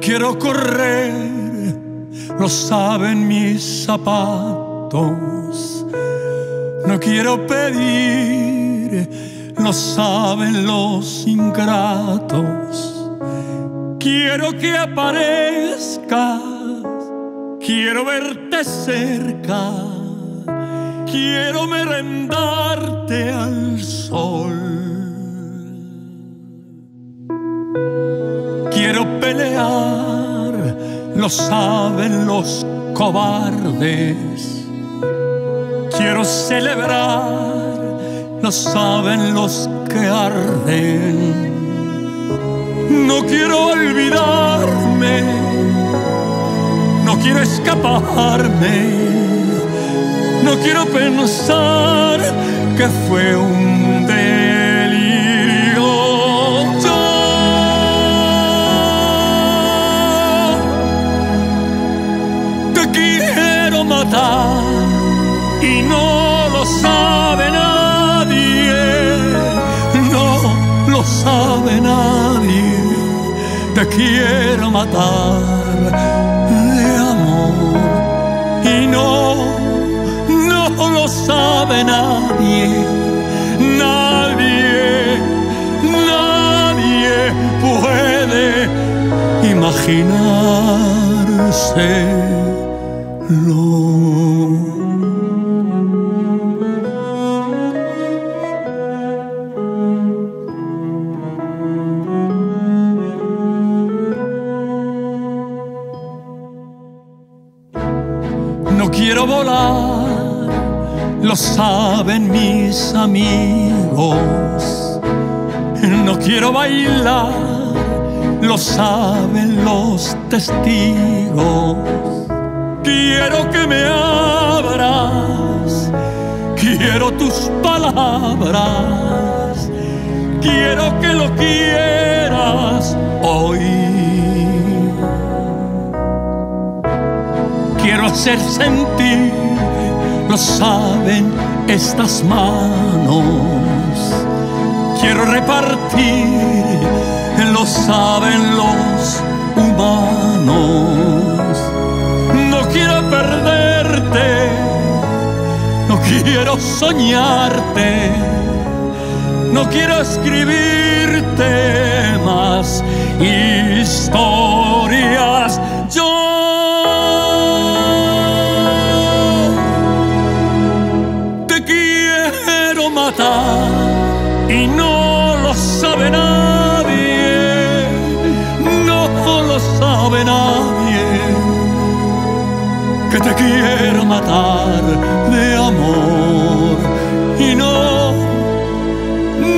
quiero correr, lo saben mis zapatos. No quiero pedir, lo saben los ingratos. Quiero que aparezcas, quiero verte cerca, quiero merendarte al sol. Lo saben los cobardes. Quiero celebrar, lo saben los que arden. No quiero olvidarme, no quiero escaparme, no quiero pensar que fue un quiero matar y no lo sabe nadie, no lo sabe nadie. Te quiero matar de amor y no, no lo sabe nadie, nadie, nadie puede imaginárselo. No quiero volar, lo saben mis amigos. No quiero bailar, lo saben los testigos. Quiero que me abras, quiero tus palabras, quiero que lo quieras hoy. Quiero hacer sentir, lo saben estas manos. Quiero repartir, lo saben los quiero soñarte, no quiero escribirte más historias. Yo te quiero matar y no te quiero matar de amor y no,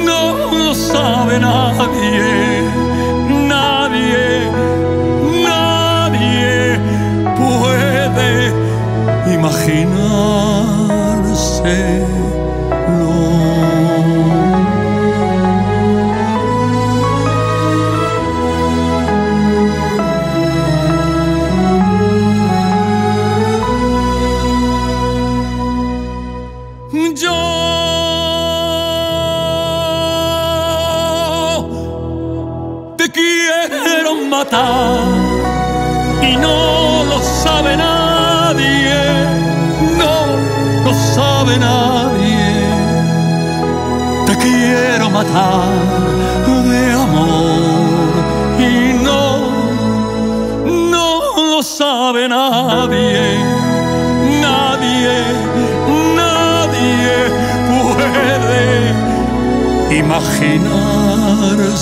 no lo sabe nadie, nadie, nadie puede imaginárselo. Yo. Te quiero matar y no lo sabe nadie, no lo sabe nadie. Te quiero matar de amor y no, no lo sabe nadie, imaginarse.